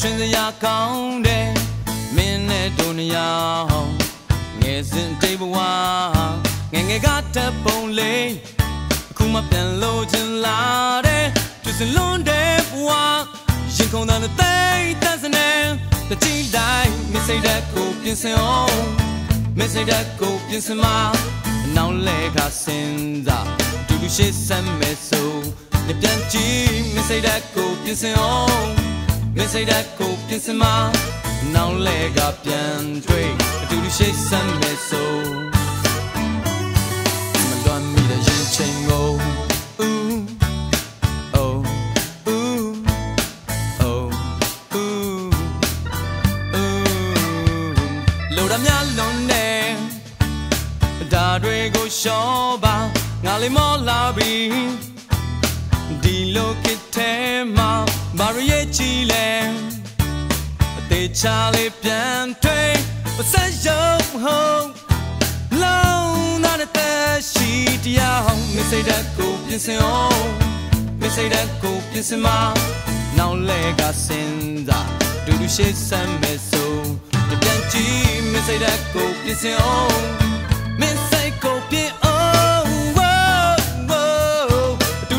ရွှင်စရာကောင်းတယ်မင်းနဲ့တို့နေအောင်ငယ်စဉ်တိတ်ဘဝငယ်ငယ်ကတပ်ပုံလေးအခုမှပြန်လို့ချင်လာတယ်သူစလုံးတဲ့ဘဝရင်ခုန်တဲ့တိတ်တစနေတချီတိုင်းမစိတ်တဲ့ကိုပြင်ဆင်အောင်မစိတ်တဲ့ကိုပြင်ဆင်မှာနောက်လဲကစင်စားတူတူရှိစမ်းမယ်ဆို နေပြန်ကြည့်မစိတ်တဲ့ကိုပြင်ဆင်အောင်မစိတ်တဲ့ကိုပြင်ဆင်မှာနောက်လဲကပြန်တွေ့အတူတူရှိစမ်းမယ်ဆိုမလွမ်းမိတဲ့ရင်ချိန်ကို Ooh oh ooh oh ooh ooh လိုရများလုံးနေဒါတွေကိုရှော့ပါငါလေးမောလာပြီ ဒီလိုကစ်ထဲမှာဘာရရဲ့ချီလဲအသေးချာလေးပြန်ထွေးပစက်ရုံဟုတ်လုံးသားတဲ့ရှိတရားမစိတ်တဲ့ကိုပြင်ဆင်အောင်မစိတ်တဲ့ကိုပြင်ဆင်မနောက်လဲကစင်စားဒူဒူရှိစမ်းမဲ့ဆိုပြန်ကြည့်မစိတ်တဲ့ကိုပြင်ဆင်အောင်မစိတ်ကိုပြင်အောင်ဒူ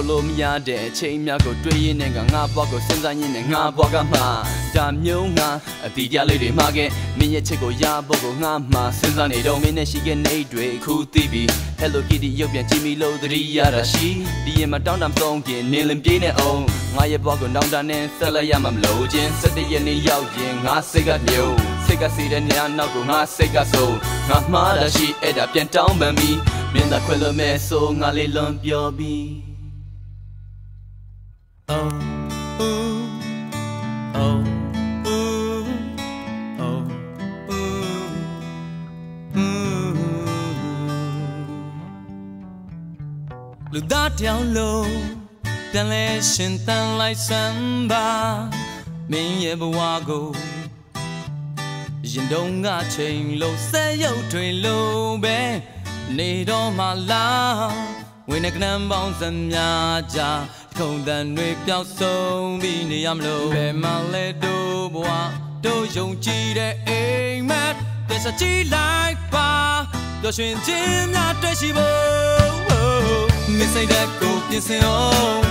တ်လို့မရတဲ့အချိန်များကိုတွေးရင်းနဲ့ကငါဘွားကိုစဉ်းစားရင်းနဲ့ငါဘွားကမှဒါမျိုးငါအတီးကြလေးတွေမှာခဲ့မင်းရဲ့ချစ်ကိုရဖို့ကိုငါမှစဉ်းစားနေတော့မင်းနဲ့ရှိခဲ့နေတွေခုသိပြီ Hello Kitty ရုပ်ပြန်ကြည့်မိလို့သတိရတာရှိဒီရင်မှာတောင်းတမဆုံးခင်နေလင်ပြေးနေအောင်ငါရဲ့ဘွားကိုနောင်တနဲ့ဆက်လိုက်ရမှာမလို့ချင်းစတဲ့ရက်နေ့ရောက်ရင်ငါစိတ်ကမြုံစိတ်ကစီတဲ့နေရာနောက်ကိုငါစိတ်ကဆုံးငါမှားတာရှိအဲ့ဒါပြန်တောင်းပန်ပြီးမင်းသာခွဲလို့မဲဆိုငါလေးလွန်ပြောပြီး လူသားတယောက်လုံးပြန်လဲရှင်တန်လိုက်စမ်းပါမင်းရဲ့ဘဝကိုရင်တုံးကချိန်လို့ဆက်ရုပ်တွင်လို့ပဲနေတော့မှလားဝင်တဲ့ကနန်းပေါင်းစများကြခုံတန်တွေပျောက်ဆုံးပြီးနေရမလို့ဘယ်မှလဲတို့ဘဝတို့ယုံကြည်တဲ့အိမ်မက်တက်စကြည့်လိုက်ပါပျော်ရွှင်ခြင်းများတွေ့ရှိဖို့ မစိတ်တဲ့ကိုပြင်ဆင်အောင်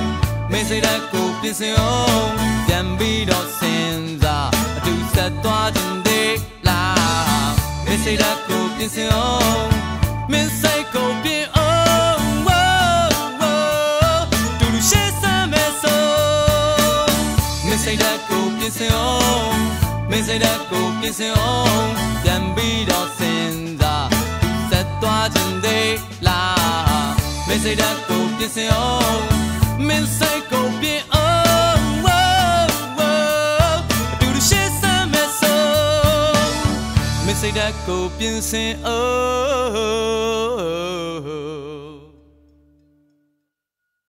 မစိတ်တဲ့ကိုပြင်ဆင်အောင်ပြန်ပြီးတော့စဉ်းစားအတူဆက်သွားခြင်းတွေလားမစိတ်တဲ့ကိုပြင်ဆင်အောင်မစိတ်ကိုပြင်အောင်တူတူရှိစမ်းမယ်ဆိုမစိတ်တဲ့ကိုပြင်ဆင်အောင်မစိတ်တဲ့ကိုပြင်ဆင်အောင်ပြန်ပြီးတော့စဉ်းစားသူဆက်သွားခြင်းတွေလားမ စိတ်တဲ့ကိုပြင်ဆင်အောင်မစိတ်ကိုပြင်အောင်တူတူရှိစမ်းမယ်ဆိုမစိတ်တဲ့ကိုပြင်ဆင်အောင်